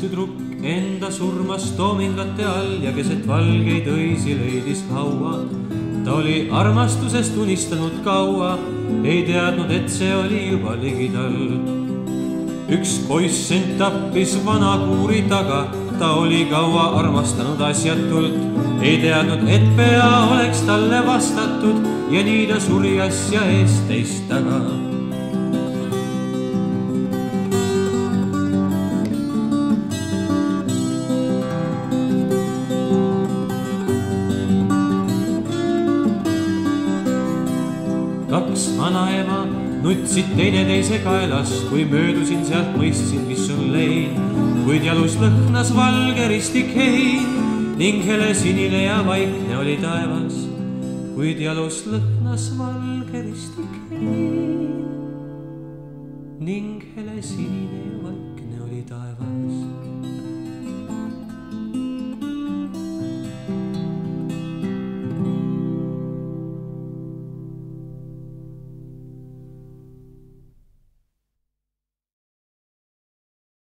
tüdruk enda surmas toomingate all ja keset valgeid õisi leidis haua. ta oli armastusest unistanud kaua, ei teadnud, et see oli juba ligidal. üks poiss end tappis vana kuuri taga, ta oli kaua armastanud asjatult, ei teadnud, et pea oleks talle vastatud ja nii ta suri asja eest teist taga kaks vanaema nutsid teineteise kaelas, kui möödusin sealt, mõistsin, mis on lein. kuid jalus lõhnas valge ristik hein ning helesinine ja vaikne oli taevas. kuid jalus lõhnas valge ristik hein ning helesinine ja vaikne oli taevas